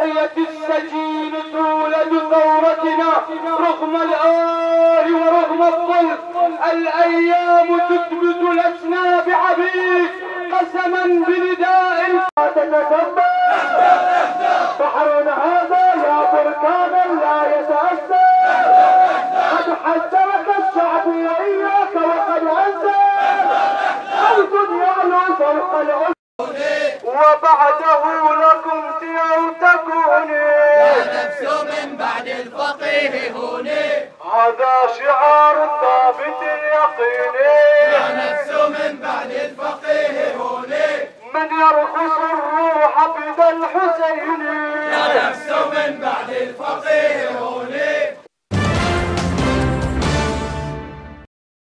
حية السجين تولد ثورتنا رغم الآل ورغم الظلم الأيام تثبت لسنا بعبيد قسما بنداء تتكبر بحرنا هذا يا بركانا لا يتأثر قد حذرك الشعب وإياك وقد أنزل صوت يعلو فوق الأسر من بعد الفقيه هوني هذا شعار الثابت اليقيني نفسه من بعد الفقيه هوني من يرخص الروح بدا الحسين.